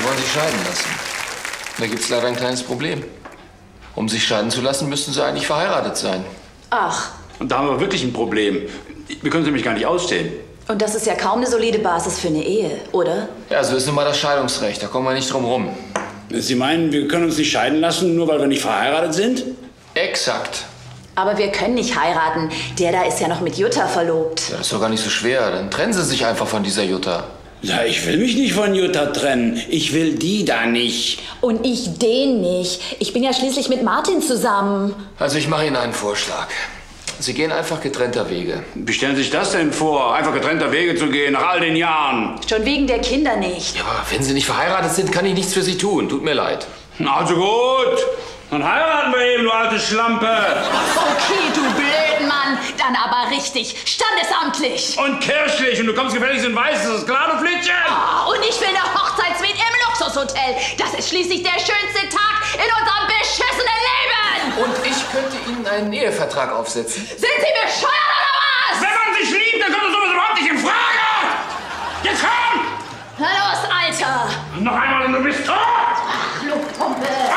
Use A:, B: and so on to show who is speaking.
A: Sie wollen sich scheiden lassen. Da gibt es leider ein kleines Problem. Um sich scheiden zu lassen, müssten Sie eigentlich verheiratet sein.
B: Ach,
C: Und da haben wir wirklich ein Problem. Wir können sie nämlich gar nicht ausstehen.
B: und das ist ja kaum eine solide Basis für eine Ehe, oder?
A: Ja, so ist nun mal das Scheidungsrecht. Da kommen wir nicht drum rum.
C: Sie meinen, wir können uns nicht scheiden lassen, nur weil wir nicht verheiratet sind?
A: Exakt.
B: Aber wir können nicht heiraten. Der da ist ja noch mit Jutta verlobt.
A: Ja, das ist doch gar nicht so schwer. Dann trennen Sie sich einfach von dieser Jutta.
C: Ja, ich will mich nicht von Jutta trennen. Ich will die da nicht.
B: Und ich den nicht. Ich bin ja schließlich mit Martin zusammen.
A: Also ich mache Ihnen einen Vorschlag. Sie gehen einfach getrennter Wege.
C: Wie stellen Sie sich das denn vor, einfach getrennter Wege zu gehen, nach all den Jahren?
B: Schon wegen der Kinder nicht.
A: Ja, aber wenn Sie nicht verheiratet sind, kann ich nichts für Sie tun. Tut mir leid.
C: Na, Also gut, dann heiraten wir eben, du alte Schlampe.
B: Okay, du blöden Mann. Dann aber richtig. Standesamtlich.
C: Und kirchlich, und du kommst gefälligst in Weiß, das ist klar,
B: Luxushotel. Das ist schließlich der schönste Tag in unserem beschissenen Leben.
A: Und ich könnte Ihnen einen Ehevertrag aufsetzen.
B: Sind Sie bescheuert oder was?
C: Wenn man sich liebt, dann kommt das sowas überhaupt nicht in Frage. Jetzt komm!
B: Na los, Alter.
C: Noch einmal und du bist tot!
B: Ach, Luftpumpe.
C: Was?